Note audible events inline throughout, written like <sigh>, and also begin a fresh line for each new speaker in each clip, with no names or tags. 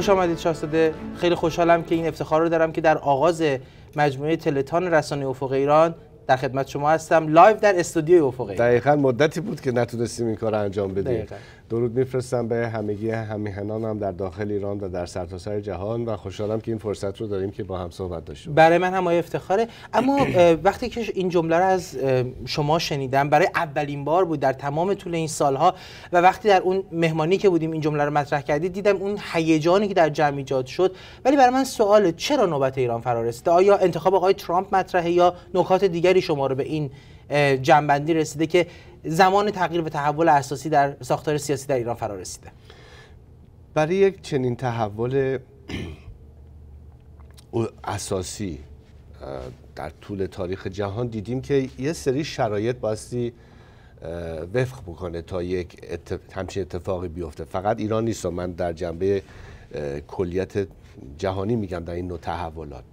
خوش آمدید شاهزاده. خیلی خوشحالم که این افتخار رو دارم که در آغاز مجموعه telethon رسانه افق ایران در خدمت شما هستم. live در استودیوی افق ایران.
دقیقا مدتی بود که نتونستیم این کار رو انجام بدیم. درود میفرستم به همگی هم‌میهنان هم در داخل ایران و در سرتاسر سر جهان و خوشحالم که این فرصت رو داریم که با هم صحبت داشتیم
برای من هم افتخاره. اما وقتی که این جمله رو از شما شنیدم برای اولین بار بود در تمام طول این سالها و وقتی در اون مهمانی که بودیم این جمله رو مطرح کردید دیدم اون هیجانی که در جمع ایجاد شد. ولی برای من سوال چرا نوبت ایران فرا رسیده آیا انتخاب آقای ترامپ مطرحه یا نکات دیگری شما رو به این جنبندی رسیده که زمان تغییر و تحول اساسی در ساختار سیاسی در ایران فرا رسیده.
برای یک چنین تحول اساسی در طول تاریخ جهان دیدیم که یه سری شرایط باستی وفق بکنه تا یک همچین اتفاقی بیفته. فقط ایران نیست و من در جنبه کلیت جهانی میگم در این نوع تحولات.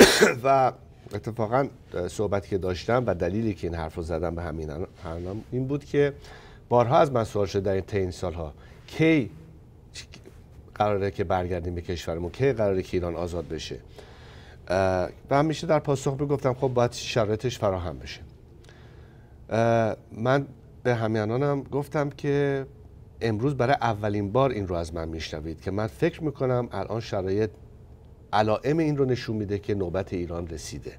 <coughs> و اتفاقا صحبتی که داشتم و دلیلی که این حرف رو زدم به همین این بود که بارها از من سوال شده در این سالها کی قراره که برگردیم به کشورمون کی قراره که ایران آزاد بشه؟ و همیشه در پاسخ گفتم خب باید شرایطش فراهم بشه. من به همینانم گفتم که امروز برای اولین بار این رو از من میشنوید که من فکر می‌کنم الان شرایط علائم این رو نشون میده که نوبت ایران رسیده.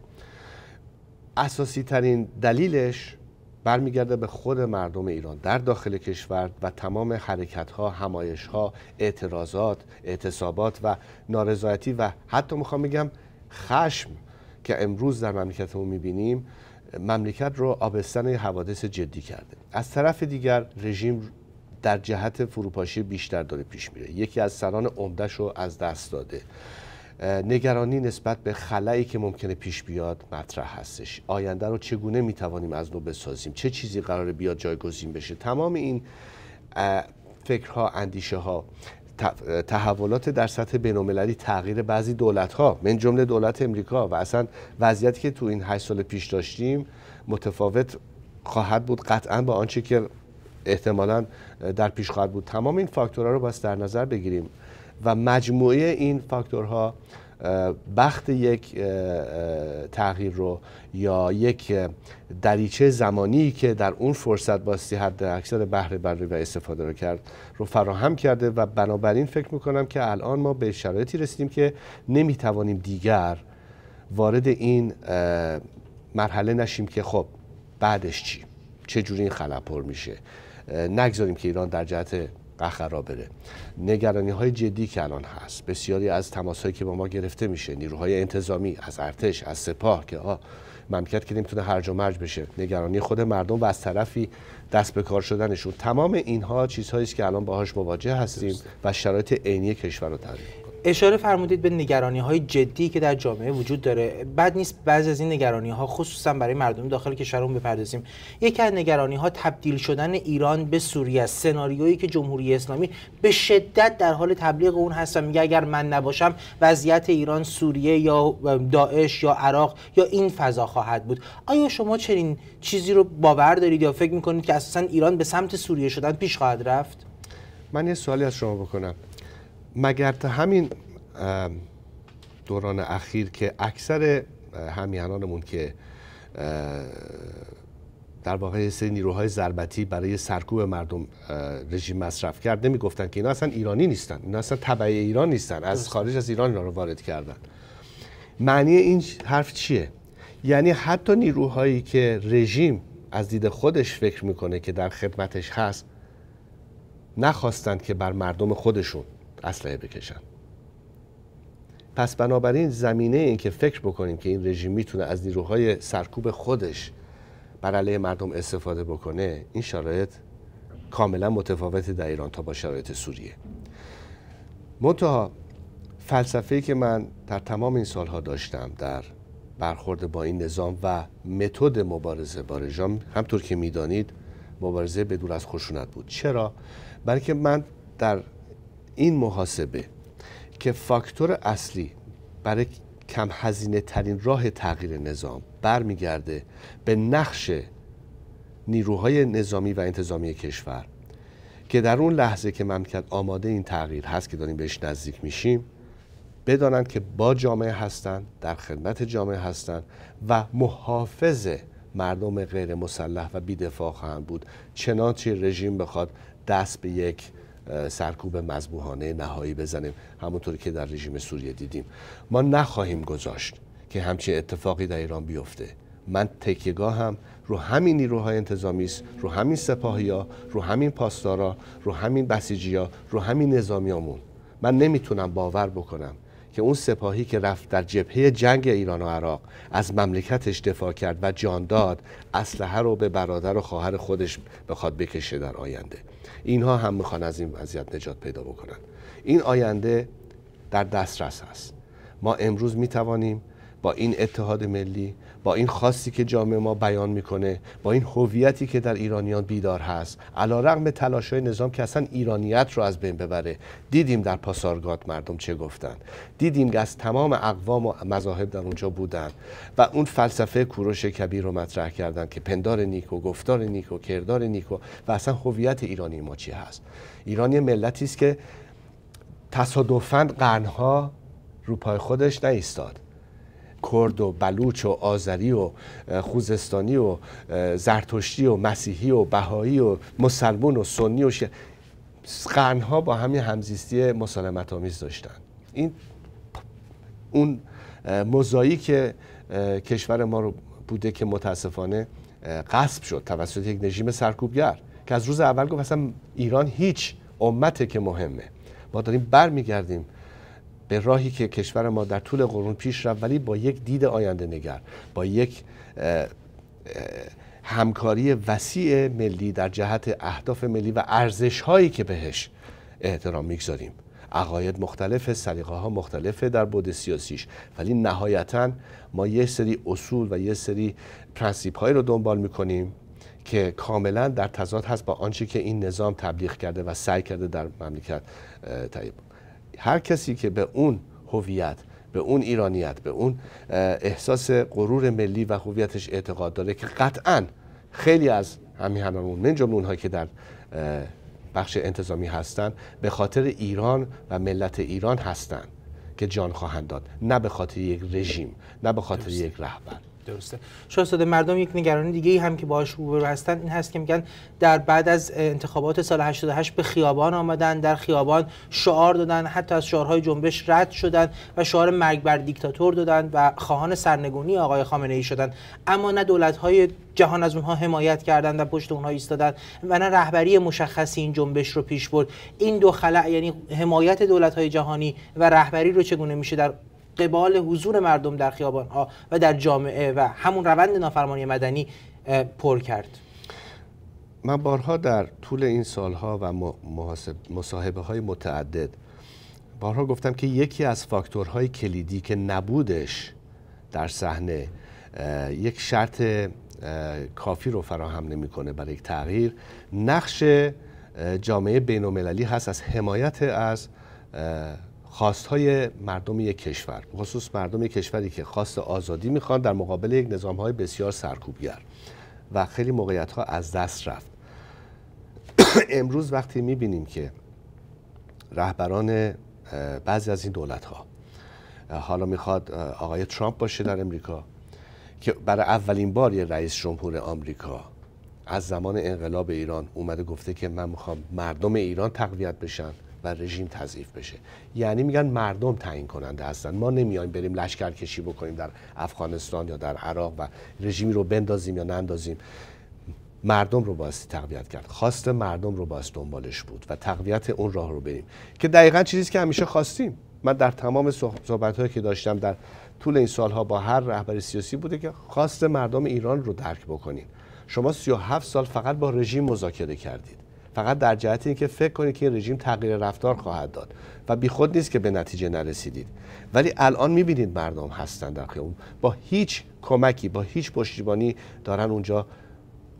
اساسی ترین دلیلش برمیگرده به خود مردم ایران در داخل کشور و تمام حرکت ها همایش ها اعتراضات اعتصابات و نارضایتی و حتی می‌خوام بگم خشم که امروز در مملکتمون می‌بینیم مملکت رو آبستن حوادث جدی کرده. از طرف دیگر رژیم در جهت فروپاشی بیشتر داره پیش میره. یکی از سران عمدهش رو از دست داده. نگرانی نسبت به خلایی که ممکنه پیش بیاد مطرح هستش. آینده رو چگونه می‌توانیم از نو بسازیم؟ چه چیزی قراره بیاد جایگزین بشه؟ تمام این فکرها اندیشه ها تحولات در سطح بین‌المللی تغییر بعضی دولت ها من جمله دولت امریکا و اصلا وضعیتی که تو این 8 سال پیش داشتیم متفاوت خواهد بود قطعا با آنچه که احتمالا در پیش خواهد بود. تمام این فاکتورها رو باید در نظر بگیریم. و مجموعه این فاکتورها بخت یک تغییر رو یا یک دریچه زمانی که در اون فرصت باستی حد اکثر بهره برداری و استفاده رو کرد رو فراهم کرده و بنابراین فکر می‌کنم که الان ما به شرایطی رسیدیم که نمی‌توانیم دیگر وارد این مرحله نشیم که خب بعدش چی؟ چه جوری این خلا پر میشه؟ نگذاریم که ایران در جهت قهقرا بره. نگرانی های جدی که الان هست. بسیاری از تماس هایی که با ما گرفته میشه نیروهای انتظامی از ارتش از سپاه که آه مملکت که نمی‌تونه هرج و مرج بشه. نگرانی خود مردم و از طرفی دست به کار شدنشون. تمام اینها چیزهایی است که الان باهاش مواجه هستیم و شرایط عینی کشور رو تعریف
اشاره فرمودید به نگرانی های جدی که در جامعه وجود داره. بد نیست بعضی از این نگرانی ها خصوصا برای مردم داخل کشورمون بپردازیم. یکی از نگرانی ها تبدیل شدن ایران به سوریه است. سناریویی که جمهوری اسلامی به شدت در حال تبلیغ اون هست و میگه اگر من نباشم وضعیت ایران سوریه یا داعش یا عراق یا این فضا خواهد بود. آیا شما چنین چیزی رو باور دارید یا فکر می‌کنید که اساسا ایران به سمت سوریه شدن پیش خواهد رفت؟
من یه سوالی از شما بکنم. مگر تا همین دوران اخیر که اکثر همیهنانمون که در واقع سری نیروهای ضربتی برای سرکوب مردم رژیم مصرف کرد نمی‌گفتن که اینا اصلا ایرانی نیستن اینا اصلا تبع ایران نیستن از خارج از ایران اینا رو وارد کردن. معنی این حرف چیه؟ یعنی حتی نیروهایی که رژیم از دید خودش فکر می‌کنه که در خدمتش هست نخواستند که بر مردم خودشون اسلحه بکشن پس بنابراین زمینه این که فکر بکنیم که این رژیم می‌تونه از نیروهای سرکوب خودش بر علیه مردم استفاده بکنه این شرایط کاملا متفاوت در ایران تا با شرایط سوریه. منتها فلسفه‌ای که من در تمام این سالها داشتم در برخورد با این نظام و متد مبارزه با رژیم همطور که می‌دانید مبارزه بدون از خشونت بود. چرا؟ بلکه من در این محاسبه که فاکتور اصلی برای کم هزینه ترین راه تغییر نظام برمیگرده به نقش نیروهای نظامی و انتظامی کشور که در اون لحظه که مملکت آماده این تغییر هست که داریم بهش نزدیک میشیم بدانند که با جامعه هستند در خدمت جامعه هستند و محافظ مردم غیر مسلح و بیدفاع خواهند بود. چنانچه رژیم بخواد دست به یک سرکوب مذبوحانه نهایی بزنیم همونطوری که در رژیم سوریه دیدیم. ما نخواهیم گذاشت که همچین اتفاقی در ایران بیفته. من تکیگاه هم رو همین نیروهای انتظامی است رو همین سپاهی ها رو همین پاسدارا رو همین بسیجی ها رو همین نظامیامون. من نمی‌تونم باور بکنم که اون سپاهی که رفت در جبهه جنگ ایران و عراق از مملکتش دفاع کرد و جان داد اسلحه رو به برادر و خواهر خودش بخواد بکشه در آینده. اینها هم می‌خوان از این وضعیت نجات پیدا بکنن. این آینده در دسترس هست ما امروز می‌توانیم با این اتحاد ملی با این خاصی که جامعه ما بیان می‌کنه با این هویتی که در ایرانیان بیدار هست علا رقم تلاش های نظام که اصلا ایرانیت رو از بین ببره. دیدیم در پاسارگاد مردم چه گفتن. دیدیم که از تمام اقوام و مذاهب در اونجا بودن و اون فلسفه کوروش کبیر رو مطرح کردن که پندار نیکو گفتار نیکو کردار نیکو و اصلا هویت ایرانی ما چی هست. ایرانی ملتی است که تصادفاً قرنها رو پای خودش نیستاد. کرد و بلوچ و آذری و خوزستانی و زرتشتی و مسیحی و بهایی و مسلمون و سنی و شیعه. قرنها با همین همزیستی مسالمت آمیز داشتن. این اون که کشور ما رو بوده که متاسفانه قصب شد توسط یک رژیم سرکوبگر که از روز اول گفت اصلا ایران هیچ امته که مهمه. ما داریم برمیگردیم به راهی که کشور ما در طول قرون پیش رفت ولی با یک دید آینده نگر با یک همکاری وسیع ملی در جهت اهداف ملی و ارزش هایی که بهش احترام می‌گذاریم. عقاید مختلف سلیقه ها مختلفه در بود سیاسیش ولی نهایتا ما یه سری اصول و یه سری پرنسیپ هایی رو دنبال می‌کنیم که کاملا در تضاد هست با آنچه که این نظام تبلیغ کرده و سعی کرده در مملکت تایید. هر کسی که به اون هویت به اون ایرانیت به اون احساس غرور ملی و هویتش اعتقاد داره که قطعا خیلی از هم‌میهنانمون من جمله اونهایی که در بخش انتظامی هستند به خاطر ایران و ملت ایران هستند که جان خواهند داد. نه به خاطر یک رژیم نه به خاطر یک رهبر.
درسته. شاهزاده مردم یک نگرانی دیگه ای هم که باهاش روبرو هستن این هست که میگن در بعد از انتخابات سال 88 به خیابان آمدن در خیابان شعار دادن حتی از شعارهای جنبش رد شدن و شعار مرگ بر دیکتاتور دادن و خواهان سرنگونی آقای خامنه ای شدن. اما نه دولت های جهان از اونها حمایت کردن و پشت اونها ایستادن و نه رهبری مشخصی این جنبش رو پیش برد. این دو خلع یعنی حمایت دولت های جهانی و رهبری رو چگونه میشه در قبال حضور مردم در خیابان ها و در جامعه و همون روند نافرمانی مدنی پر کرد.
من بارها در طول این سالها و مصاحبه های متعدد بارها گفتم که یکی از فاکتورهای کلیدی که نبودش در صحنه یک شرط کافی رو فراهم نمی‌کنه برای یک تغییر نقش جامعه بین هست از حمایت از خواستهای مردم یک کشور خصوص مردم یک کشوری که خواست آزادی می‌خوان در مقابل یک نظام های بسیار سرکوبگر و خیلی موقعیت ها از دست رفت. <clears throat> امروز وقتی می‌بینیم که رهبران بعضی از این دولت ها حالا می‌خواد آقای ترامپ باشه در امریکا که برای اولین بار یه رئیس جمهور آمریکا از زمان انقلاب ایران اومده گفته که من می‌خوام مردم ایران تقویت بشن. و رژیم تضعیف بشه. یعنی میگن مردم تعیین کننده هستن. ما نمیایم بریم لشکر کشی بکنیم در افغانستان یا در عراق و رژیمی رو بندازیم یا نندازیم. مردم رو باعث تقویت کرد. خواست مردم رو باعث دنبالش بود و تقویت اون راه رو بریم. که دقیقا چیزی که همیشه خواستیم. من در تمام صحبت هایی که داشتم در طول این سالها با هر رهبر سیاسی بوده که خواست مردم ایران رو درک بکنیم. شما 37 سال فقط با رژیم مذاکره کردید. فقط در جهت اینکه فکر کنید که این رژیم تغییر رفتار خواهد داد و بیخود نیست که به نتیجه نرسیدید. ولی الان می‌بینید مردم هستن در خیابون. با هیچ کمکی با هیچ پشتیبانی دارن اونجا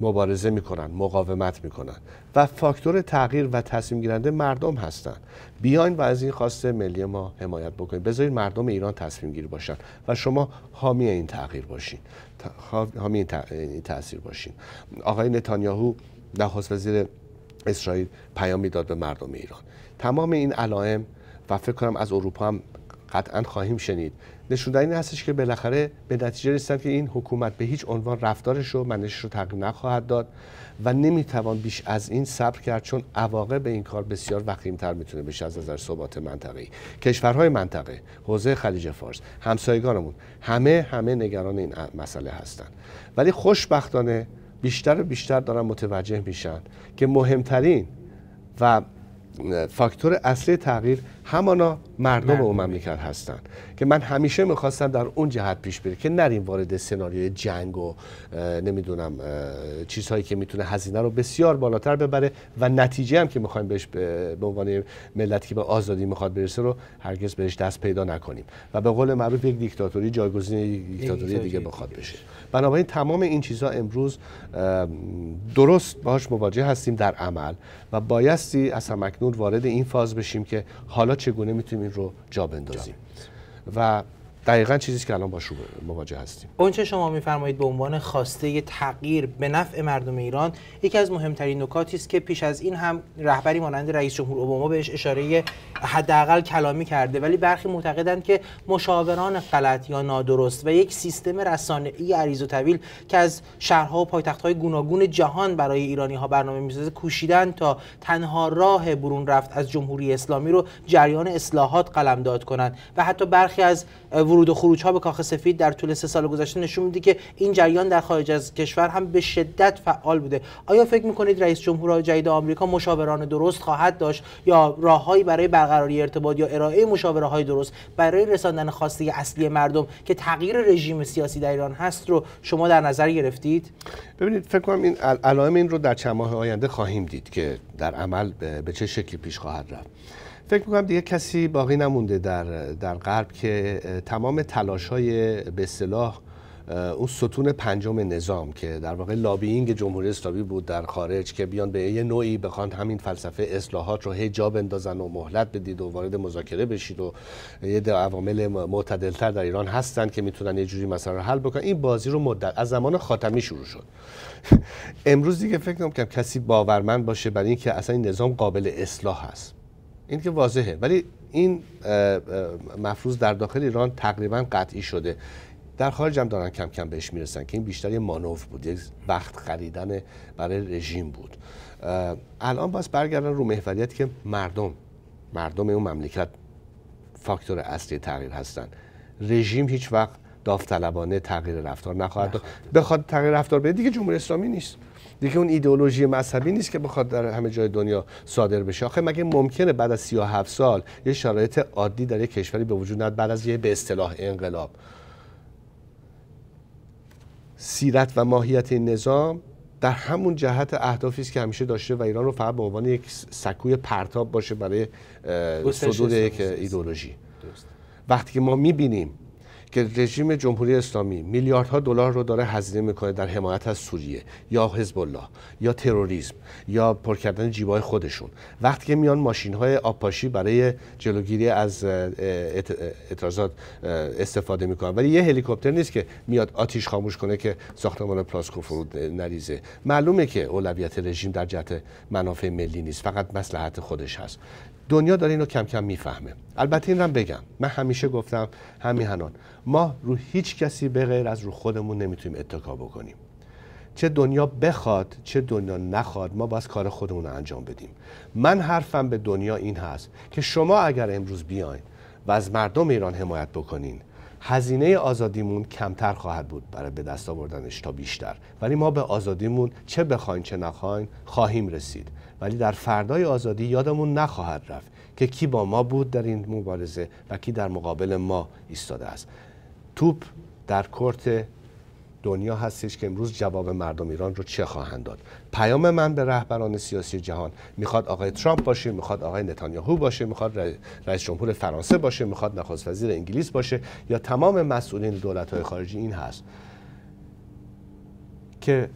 مبارزه می‌کنن مقاومت می‌کنن. و فاکتور تغییر و تصمیم گیرنده مردم هستن. بیاین و از این خواسته ملی ما حمایت بکنید. بذارید مردم ایران تصمیم گیر باشن و شما حامی این تغییر باشین. حامی این تاثیر باشین. آقای نتانیاهو نخست وزیر اسرائیل پیامی داد به مردم ایران. تمام این علائم و فکر کنم از اروپا هم قطعا خواهیم شنید. نشون این هستش که بالاخره به نتیجه رسیدن که این حکومت به هیچ عنوان رفتارش رو منش رو تغییر نخواهد داد و نمی‌توان بیش از این صبر کرد چون عواقب این کار بسیار وخیمتر می‌تونه بشه از نظر ثبات منطقه‌ای. کشورهای منطقه حوزه خلیج فارس همسایگانمون همه همه نگران این مسئله هستند ولی خوشبختانه بیشتر و بیشتر دارن متوجه میشن که مهمترین و فاکتور اصلی تغییر همانا مردم اون مملکت هستن. که من همیشه می‌خواستم در اون جهت پیش بره که نریم وارد سناریوی جنگ و نمی‌دونم چیزهایی که می‌تونه هزینه رو بسیار بالاتر ببره و نتیجه هم که می‌خوایم بهش به عنوان ملتی که به آزادی می‌خواد برسه رو هرگز بهش دست پیدا نکنیم. و به قول معروف یک دیکتاتوری جایگزین دیکتاتوری دیگه بخواد بشه. بنابراین تمام این چیزها امروز درست باهاش مواجه هستیم در عمل و بایستی از همکنون وارد این فاز بشیم که حالا چگونه می‌تونیم این رو جا بندازیم. و دقیقا چیزی که الان باش مواجه هستیم.
اونچه شما میفرمایید به عنوان خواسته تغییر به نفع مردم ایران یکی از مهمترین نکاتی است که پیش از این هم رهبری مانند رئیس جمهور اوباما بهش اشاره حداقل کلامی کرده ولی برخی معتقدند که مشاوران غلط یا نادرست و یک سیستم رسانه‌ای عریض و طویل که از شهرها و پایتخت‌های گوناگون جهان برای ایرانی ها برنامه می‌سازه کوشیدن تا تنها راه برون رفت از جمهوری اسلامی رو جریان اصلاحات قلمداد کنند. و حتی برخی از ورود و خروج ها به کاخ سفید در طول سه سال گذشته نشون میده که این جریان در خارج از کشور هم به شدت فعال بوده. آیا فکر می‌کنید رئیس جمهور جدید آمریکا مشاوران درست خواهد داشت یا راههایی برای برقراری ارتباط یا ارائه مشاوره های درست برای رساندن خواسته اصلی مردم که تغییر رژیم سیاسی در ایران هست رو شما در نظر گرفتید؟
ببینید فکر کنم این علائم این رو در چند ماه آینده خواهیم دید که در عمل به چه شکلی پیش خواهد رفت. فکر می‌کنم دیگه کسی باقی نمونده در در غرب که تمام تلاش های به اصطلاح اون ستون پنجم نظام که در واقع لابینگ جمهوری اسلامی بود در خارج که بیان به یه نوعی بخوان همین فلسفه اصلاحات رو هی جا و مهلت بدید و وارد مذاکره بشید و یه عوامل معتدلتر در ایران هستن که می‌تونن یه جوری مثلا حل بکنن. این بازی رو مدت از زمان خاتمی شروع شد. <laughs> امروز دیگه فکر نمی‌کنم کسی باورمند باشه برای اینکه اصلا این نظام قابل اصلاح هست. این که واضحه. ولی این مفروض در داخل ایران تقریبا قطعی شده. در خارج هم دارن کم کم بهش می‌رسن که این بیشتر یه مانوف بود یک وقت خریدن برای رژیم بود. الان باز برگردن رو محوریت که مردم مردم اون مملکت فاکتور اصلی تغییر هستن. رژیم هیچ وقت داوطلبانه تغییر رفتار نخواهد داد. بخواد تغییر رفتار بده دیگه جمهوری اسلامی نیست. دیگه اون ایدئولوژی مذهبی نیست که بخواد در همه جای دنیا صادر بشه. آخه مگه ممکنه بعد از 37 سال یه شرایط عادی در یک کشوری به وجود نیاد بعد از یه به اصطلاح انقلاب؟ سیرت و ماهیت این نظام در همون جهت اهدافی است که همیشه داشته و ایران رو فقط به عنوان یک سکوی پرتاب باشه برای صدور یک ایدئولوژی. وقتی که ما می‌بینیم که رژیم جمهوری اسلامی میلیاردها دلار رو داره هزینه می‌کنه در حمایت از سوریه یا حزب الله یا تروریسم یا پر کردن جیبای خودشون. وقتی که میان ماشین های آبپاشی برای جلوگیری از اعتراضات استفاده می‌کنن. ولی یه هلیکوپتر نیست که میاد آتیش خاموش کنه که ساختمان پلاسکو فرود نریزه. معلومه که اولویت رژیم در جهت منافع ملی نیست. فقط مصلحت خودش هست. دنیا داره اینو کم کم می‌فهمه. البته این رو بگم. من همیشه گفتم همیهنان ما رو هیچ کسی به غیر از رو خودمون نمی‌تونیم اتکا بکنیم. چه دنیا بخواد چه دنیا نخواد ما باز کار خودمون رو انجام بدیم. من حرفم به دنیا این هست که شما اگر امروز بیاین و از مردم ایران حمایت بکنین هزینه آزادیمون کمتر خواهد بود برای به دست آوردنش تا بیشتر. ولی ما به آزادیمون چه بخواین چه نخواین خواهیم رسید. ولی در فردای آزادی یادمون نخواهد رفت که کی با ما بود در این مبارزه و کی در مقابل ما ایستاده است. توپ در کورت دنیا هستش که امروز جواب مردم ایران رو چه خواهند داد؟ پیام من به رهبران سیاسی جهان می‌خواد آقای ترامپ باشه می‌خواد آقای نتانیاهو باشه می‌خواد رئیس جمهور فرانسه باشه می‌خواد نخست وزیر انگلیس باشه یا تمام مسئولین دولت های خارجی این هست که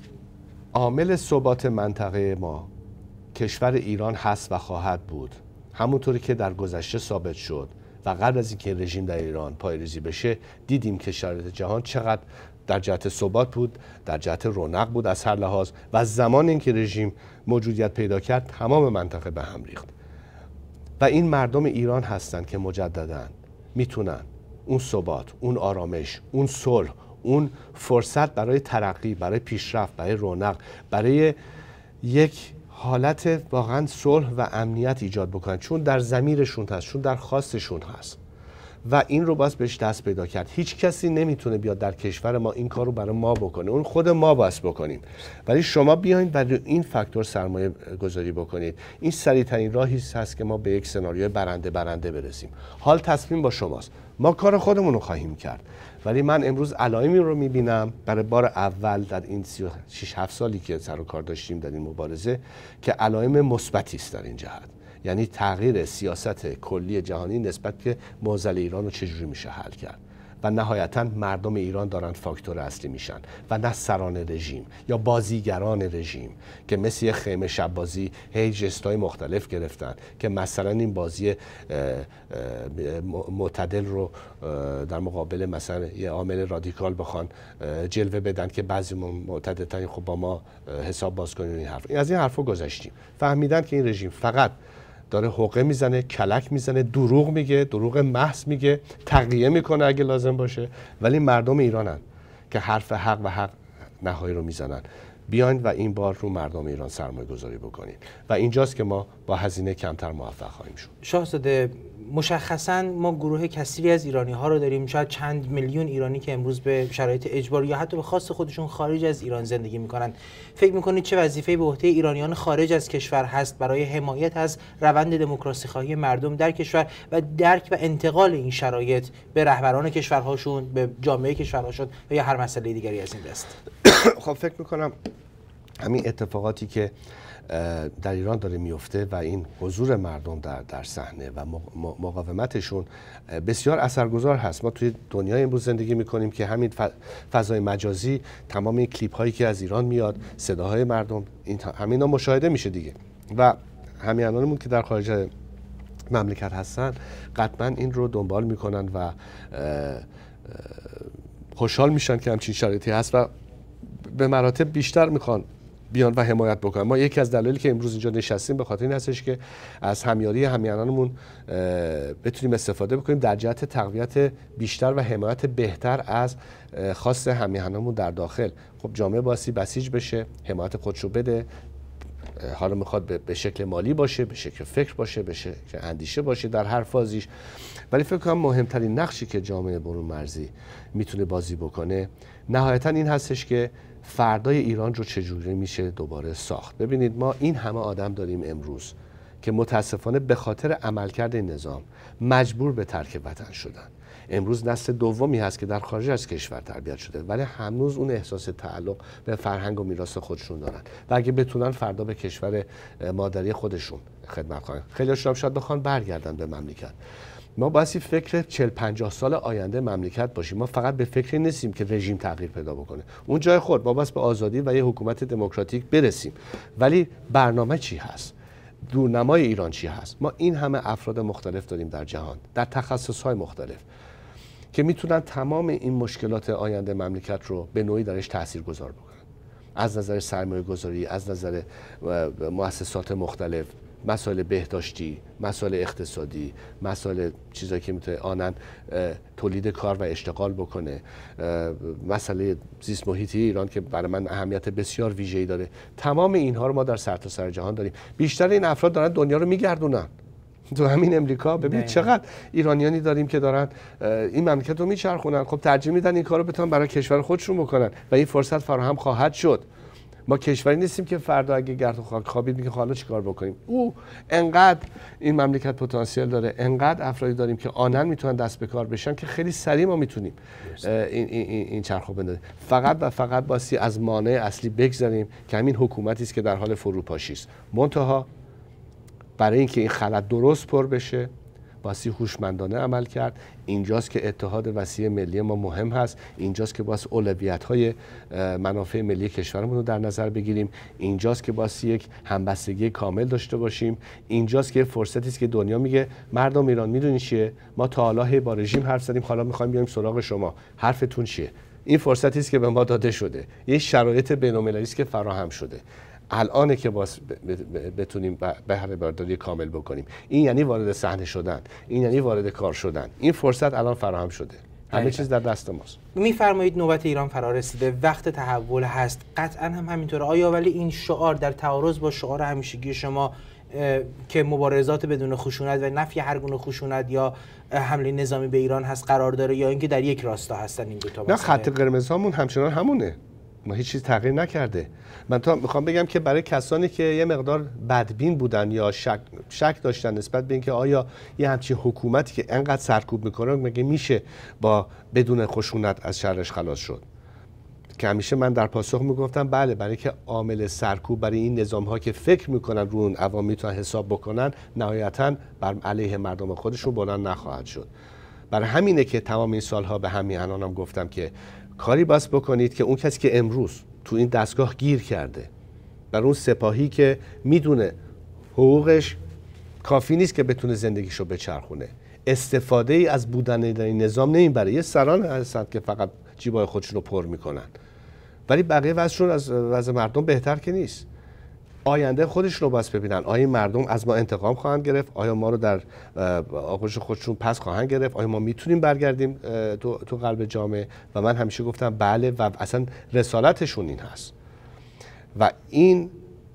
عامل ثبات منطقه ما کشور ایران هست و خواهد بود. همونطوری که در گذشته ثابت شد و قبل از اینکه رژیم در ایران پایریزی بشه دیدیم که شرایط جهان چقدر در جهت ثبات بود در جهت رونق بود از هر لحاظ و از زمان اینکه رژیم موجودیت پیدا کرد تمام منطقه به هم ریخت. و این مردم ایران هستند که مجددا می‌تونن اون ثبات اون آرامش اون صلح اون فرصت برای ترقی برای پیشرفت برای رونق برای یک حالت واقعا صلح و امنیت ایجاد بکنن. چون در زمیرشون هست چون در خواستشون هست. و این رو باز بهش دست پیدا کرد. هیچ کسی نمی‌تونه بیاد در کشور ما این کار رو برای ما بکنه. اون خود ما باز بکنیم. ولی شما بیاین و این فاکتور سرمایه گذاری بکنید. این سریع ترین راهی هست که ما به یک سناریوی برنده برنده برسیم. حال تصمیم با شماست. ما کار خودمون رو خواهیم کرد. ولی من امروز علائمی رو می‌بینم. برای بار اول در این 6 7 سالی که سر و کار داشتیم در این مبارزه که علائم مثبتی است در این جهت. یعنی تغییر سیاست کلی جهانی نسبت به معضل ایران رو چجوری میشه حل کرد؟ و نهایتا مردم ایران دارن فاکتور اصلی میشن و نه سران رژیم یا بازیگران رژیم که مثل یه خیمه شب بازی هی جستای مختلف گرفتن که مثلا این بازی معتدل رو در مقابل مثلا یه عامل رادیکال بخوان جلوه بدن که بعضی معتدل خب با ما حساب باز کنیم این حرف. از این حرفا گذشتیم. فهمیدن که این رژیم فقط داره حقه می‌زنه کلک می‌زنه دروغ میگه دروغ محض میگه تقیه می‌کنه اگه لازم باشه. ولی مردم ایرانن که حرف حق و حق نهایی رو می‌زنن. بیاین و این بار رو مردم ایران سرمایه گذاری بکنید و اینجاست که ما با هزینه کمتر موفق خواهیم شد.
شاهزاده مشخصا ما گروه کثیری از ایرانی ها رو داریم. شاید چند میلیون ایرانی که امروز به شرایط اجبار یا حتی به خاص خودشون خارج از ایران زندگی می‌کنن. فکر می‌کنید چه وظیفه به عهده ایرانیان خارج از کشور هست برای حمایت از روند دموکراسی خواهی مردم در کشور و درک و انتقال این شرایط به رهبران کشورهاشون به جامعه کشورهاشون و یا هر مسئله دیگری از این دست؟ <coughs>
خب فکر می‌کنم همین اتفاقاتی که در ایران داره میفته و این حضور مردم در در صحنه و مقاومتشون بسیار اثرگذار هست. ما توی دنیای امروز زندگی می‌کنیم که همین فضای مجازی تمام این کلیپ هایی که از ایران میاد صداهای مردم این همینا مشاهده میشه دیگه. و همیانانمون که در خارج مملکت هستن قطعا این رو دنبال می‌کنن و خوشحال میشن که همچین شرایطی هست و به مراتب بیشتر می‌خوان بیان و حمایت بکنن. ما یکی از دلایلی که امروز اینجا نشستیم به خاطر این هستش که از همیاری همیانانمون بتونیم استفاده بکنیم در جهت تقویت بیشتر و حمایت بهتر از خاص همیهنانمون در داخل. خب جامعه باسی بسیج بشه حمایت خودشو بده حالا می‌خواد به شکل مالی باشه به شکل فکر باشه به شکل اندیشه باشه در هر فازیش. ولی فکر کنم مهمترین نقشی که جامعه برون مرزی می‌تونه بازی بکنه نهایتا این هستش که فردای ایران رو چجوری میشه دوباره ساخت. ببینید ما این همه آدم داریم امروز که متاسفانه به خاطر عملکرد این نظام مجبور به ترک وطن شدن. امروز نسل دومی هست که در خارج از کشور تربیت شده ولی هنوز اون احساس تعلق به فرهنگ و میراث خودشون دارن. و اگه بتونن فردا به کشور مادری خودشون خدمت کنن. خیلی شاید بخوان برگردن به مملکت. ما باید فکر 40 50 سال آینده مملکت باشیم. ما فقط به فکر نیستیم که رژیم تغییر پیدا بکنه. اون جای خود ما باید به آزادی و یه حکومت دموکراتیک برسیم. ولی برنامه چی هست؟ دورنمای ایران چی هست؟ ما این همه افراد مختلف داریم در جهان در تخصص های مختلف که می‌تونن تمام این مشکلات آینده مملکت رو به نوعی درش تاثیر گذار بکنن. از نظر سرمایه گذاری از نظر مؤسسات مختلف. مسائل بهداشتی مسائل اقتصادی مسائل چیزایی که می‌تونه آنن تولید کار و اشتغال بکنه. مسئله زیست محیطی ایران که برای من اهمیت بسیار ویژه‌ای داره. تمام اینها رو ما در سرتاسر سر جهان داریم. بیشتر این افراد دارن دنیا رو میگردونن. تو همین امریکا. ببینید چقدر ایرانیانی داریم که دارن این مملکت رو میچرخونن. خب ترجیح میدن این کارو بتونن برای کشور خودشون بکنن و این فرصت فراهم خواهد شد. ما کشوری نیستیم که فردا اگه گرد و خاک خوابید میگه حالا چیکار بکنیم؟ او انقدر این مملکت پتانسیل داره انقدر افرادی داریم که آنن می‌تونن دست به کار بشن که خیلی سریع ما می‌تونیم این این این چرخو بندازیم. فقط و فقط باسی از مانع اصلی بگذاریم که همین حکومتی است که در حال فروپاشی است. منتها برای اینکه این خلط درست پر بشه باسی هوشمندانه عمل کرد. اینجاست که اتحاد وسیع ملی ما مهم هست. اینجاست که باز اولویت های منافع ملی کشورمون رو در نظر بگیریم. اینجاست که باسی یک همبستگی کامل داشته باشیم. اینجاست که فرصتی است که دنیا میگه مردم ایران می‌دونی چیه؟ ما تا حالا با رژیم حرف زدیم. حالا می‌خوایم بیایم سراغ شما. حرفتون چیه؟ این فرصتی است که به ما داده شده. یه شرایط بین‌المللی است که فراهم شده. الانه که باز بتونیم بهره برداری کامل بکنیم. این یعنی وارد صحنه شدن. این یعنی وارد کار شدن. این فرصت الان فراهم شده. همه چیز در دست ماست.
میفرمایید نوبت ایران فرا رسیده. وقت تحول هست. قطعا هم همینطوره. آیا ولی این شعار در تعارض با شعار همیشگی شما که مبارزات بدون خشونت و نفی هر گونه خشونت یا حمله نظامی به ایران هست قرار داره یا اینکه در یک راستا هستن این دو تا
نه خط قرمز همون همچنان همونه. ما هیچ چیز تغییر نکرده. من تا می‌خوام بگم که برای کسانی که یه مقدار بدبین بودن یا شک, شک داشتن نسبت به اینکه آیا یه همچین حکومتی که انقدر سرکوب می‌کنه مگه میشه با بدون خشونت از شرش خلاص شد؟ که همیشه من در پاسخ می‌گفتم بله برای که عامل سرکوب برای این نظام ها که فکر می‌کنن رو اون عوام می‌تونن حساب بکنن نهایتا بر علیه مردم خودشون بلند نخواهد شد. برای همینه که تمام این سالها به همین الانم گفتم که کاری باس بکنید که اون کسی که امروز تو این دستگاه گیر کرده بر اون سپاهی که می‌دونه حقوقش کافی نیست که بتونه زندگیشو بچرخونه. استفاده ای از بودن این نظام نمی‌بره. یه سران هستند که فقط جیبای خودشون رو پر می‌کنن. ولی بقیه وضعشون از وضع مردم بهتر که نیست. آینده خودشون رو باز ببینن. آیا مردم از ما انتقام خواهند گرفت؟ آیا ما رو در آغوش خودشون پس خواهند گرفت؟ آیا ما می‌تونیم برگردیم تو, تو قلب جامعه؟ و من همیشه گفتم بله و اصلا رسالتشون این هست. و این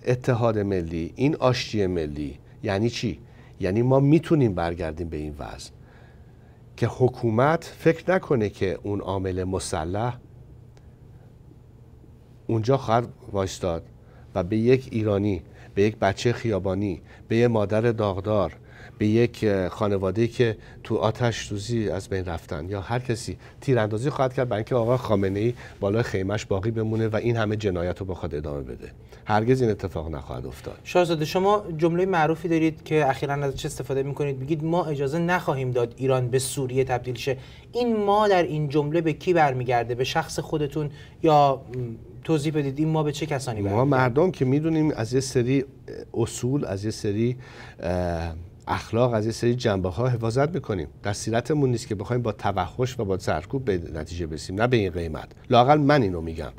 اتحاد ملی این آشتی ملی یعنی چی؟ یعنی ما می‌تونیم برگردیم به این وضع که حکومت فکر نکنه که اون عامل مسلح اونجا خواهد وایستاد. و به یک ایرانی به یک بچه خیابانی به یک مادر داغدار به یک خانواده که تو آتش سوزی از بین رفتن. یا هر کسی تیراندازی خواهد کرد برای اینکه آقا خامنه ای بالای خیمش باقی بمونه و این همه جنایت رو بخواد ادامه بده. هرگز این اتفاق نخواهد افتاد.
شاهزاده شما جمله معروفی دارید که اخیرا از چه استفاده می‌کنید. بگید ما اجازه نخواهیم داد ایران به سوریه تبدیل شه. این ما در این جمله به کی برمیگرده؟ به شخص خودتون یا توضیح بدید این ما به چه کسانی
ما مردم که می‌دونیم از یه سری اصول از یه سری اخلاق از یه سری جنبه ها حفاظت می‌کنیم. در سیرتمون نیست که بخوایم با توحش و با سرکوب به نتیجه برسیم. نه به این قیمت. لاقل من اینو میگم.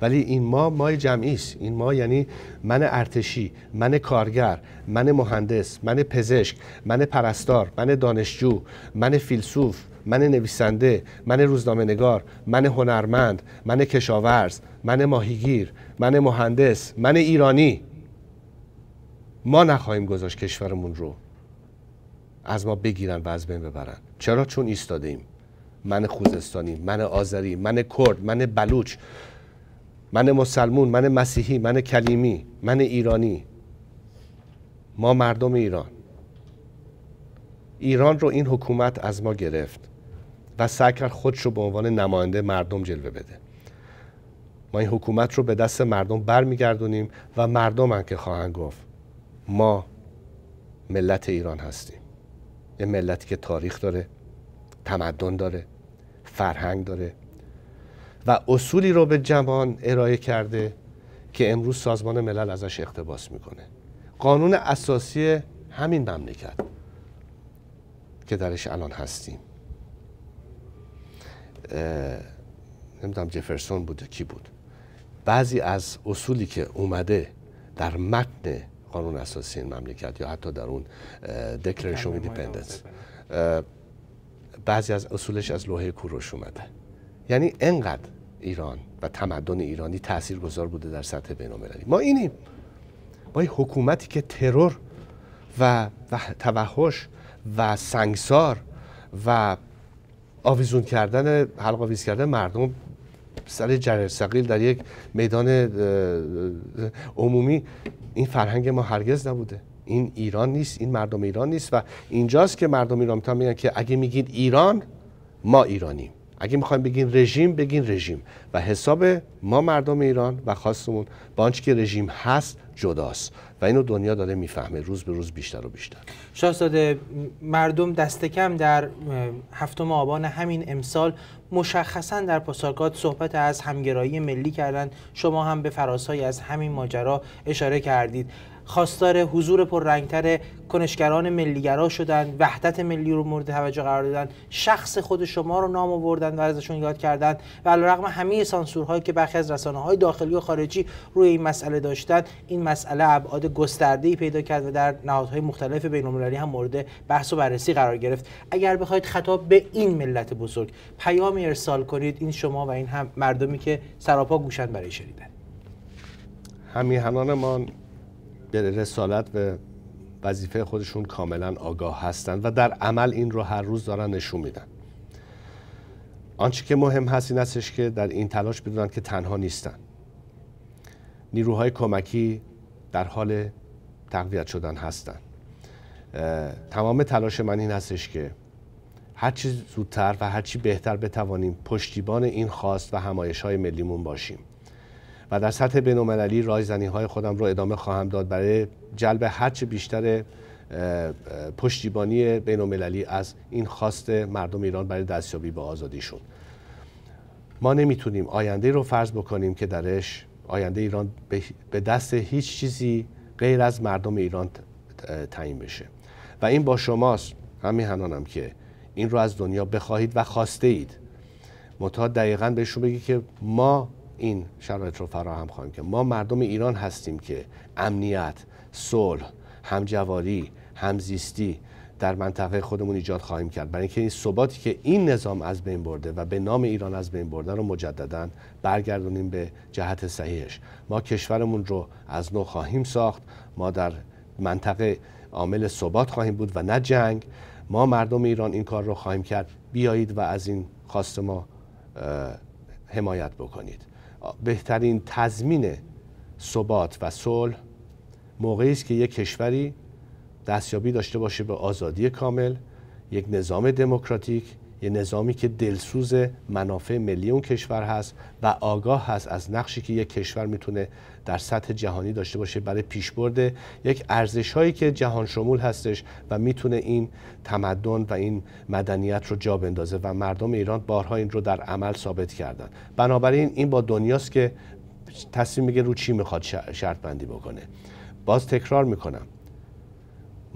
ولی این ما مای جمعی است. این ما یعنی من ارتشی من کارگر من مهندس من پزشک من پرستار من دانشجو من فیلسوف من نویسنده من روزنامه نگار من هنرمند من کشاورز من ماهیگیر من مهندس من ایرانی. ما نخواهیم گذاشت کشورمون رو از ما بگیرن و از بین ببرن. چرا؟ چون ایستاده ایم من خوزستانی من آذری من کرد من بلوچ من مسلمون من مسیحی من کلیمی من ایرانی. ما مردم ایران. ایران رو این حکومت از ما گرفت. و سعی کرد خودش رو به عنوان نماینده مردم جلوه بده. ما این حکومت رو به دست مردم برمیگردونیم و مردم هم که خواهند گفت ما ملت ایران هستیم. یه ملتی که تاریخ داره تمدن داره فرهنگ داره و اصولی رو به جوان ارائه کرده که امروز سازمان ملل ازش اقتباس می‌کنه. قانون اساسی همین مملکت که درش الان هستیم. نمی‌دونم جفرسون بود کی بود. بعضی از اصولی که اومده در متن قانون اساسی این مملکت یا حتی در اون Declaration Independence بعضی از اصولش از لوحه کوروش اومده. یعنی انقدر ایران و تمدن ایرانی تأثیر گذار بوده در سطح بین ما اینیم. با حکومتی که ترور و, و توحش و سنگسار و آویزون کردن حلق آویز کردن مردم سر جرر سقیل در یک میدان عمومی. این فرهنگ ما هرگز نبوده. این ایران نیست این مردم ایران نیست و اینجاست که مردم ایران می‌تونن میگن که اگه میگید ایران ما ایرانیم. اگه می‌خوایم بگین رژیم بگین رژیم. و حساب ما مردم ایران و خواستمون با آنچه که رژیم هست جداست و اینو دنیا داره می‌فهمه روز به روز بیشتر و بیشتر.
شاهزاده مردم دست کم در هفتم آبان همین امسال مشخصا در پاسارگاد صحبت از همگرایی ملی کردن شما هم به فراسای از همین ماجرا اشاره کردید. خواستار حضور پررنگتر کنشگران ملیگرا شدن وحدت ملی رو مورد توجه قرار دادن. شخص خود شما رو نام آوردن و ازشون یاد کردن. و علیرغم همه سانسورهایی که برخی از رسانه های داخلی و خارجی روی این مسئله داشتن این مسئله ابعاد گسترده‌ای پیدا کرد و در نهادهای مختلف بین‌المللی هم مورد بحث و بررسی قرار گرفت. اگر بخواید خطاب به این ملت بزرگ پیامی ارسال کنید این شما و این هم مردمی که سراپا گوشن برای شنیدن.
همیهنانمان رسالت و وظیفه خودشون کاملا آگاه هستند و در عمل این رو هر روز دارن نشون میدن. آنچه که مهم هست این هستش که در این تلاش بدونن که تنها نیستن. نیروهای کمکی در حال تقویت شدن هستند تمام تلاش من این هستش که هرچی زودتر و هرچی بهتر بتوانیم پشتیبان این خواست و همایش های ملیمون باشیم. و در سطح بین‌المللی رایزنی های خودم رو ادامه خواهم داد برای جلب هرچه بیشتر پشتیبانی بین‌المللی از این خواست مردم ایران برای دستیابی به آزادیشون ما نمی‌تونیم آینده رو فرض بکنیم که درش آینده ایران به دست هیچ چیزی غیر از مردم ایران تعیین بشه. و این با شماست همین هنانم که این رو از دنیا بخواهید و خواسته اید متها دقیقا بهشون بگی که ما این شرایط رو فراهم خواهیم که ما مردم ایران هستیم که امنیت، صلح، همجواری، همزیستی در منطقه خودمون ایجاد خواهیم کرد. برای اینکه این ثباتی که این نظام از بین برده و به نام ایران از بین برده رو مجددا برگردونیم به جهت صحیحش. ما کشورمون رو از نو خواهیم ساخت. ما در منطقه عامل ثبات خواهیم بود و نه جنگ. ما مردم ایران این کار رو خواهیم کرد. بیایید و از این خواست ما حمایت بکنید. بهترین تضمین ثبات و صلح موقعی است که یک کشوری دستیابی داشته باشه به آزادی کامل یک نظام دموکراتیک یه نظامی که دلسوز منافع ملی اون کشور هست و آگاه هست از نقشی که یک کشور می‌تونه در سطح جهانی داشته باشه برای پیشبرد یک ارزش هایی که جهان شمول هستش و می‌تونه این تمدن و این مدنیت رو جا بندازه و مردم ایران بارها این رو در عمل ثابت کردن. بنابراین این با دنیاست که تصمیم میگه رو چی می‌خواد شرط بندی بکنه. باز تکرار می‌کنم.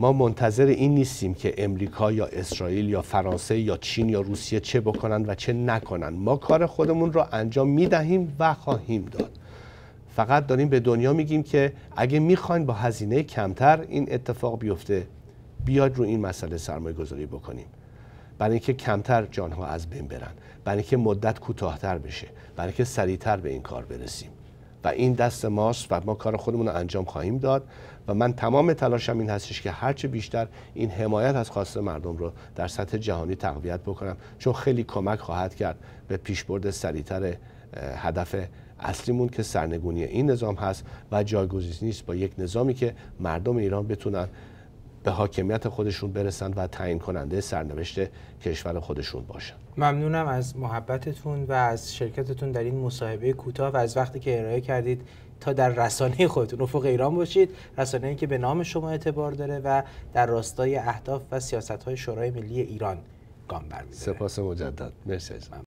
ما منتظر این نیستیم که امریکا یا اسرائیل یا فرانسه یا چین یا روسیه چه بکنن و چه نکنن. ما کار خودمون رو انجام می‌دهیم و خواهیم داد. فقط داریم به دنیا میگیم که اگه می‌خواین با هزینه کمتر این اتفاق بیفته بیاد رو این مسئله سرمایه گذاری بکنیم. برای اینکه کمتر جانها از بین برن. برای اینکه مدت کوتاهتر بشه. برای اینکه سریعتر به این کار برسیم. و این دست ماست و ما کار خودمون رو انجام خواهیم داد و من تمام تلاشم این هستش که هرچه بیشتر این حمایت از خواست مردم رو در سطح جهانی تقویت بکنم چون خیلی کمک خواهد کرد به پیشبرد سریعتر هدف اصلیمون که سرنگونی این نظام هست و جایگزین نیست با یک نظامی که مردم ایران بتونن به حاکمیت خودشون برسن و تعیین کننده سرنوشت کشور خودشون باشن.
ممنونم از محبتتون و از شرکتتون در این مصاحبه کوتاه و از وقتی که ارائه کردید تا در رسانه خودتون. افق ایران باشید رسانه که به نام شما اعتبار داره و در راستای اهداف و سیاست های شورای ملی ایران گام برمیداره.
سپاس مجدد. مرسی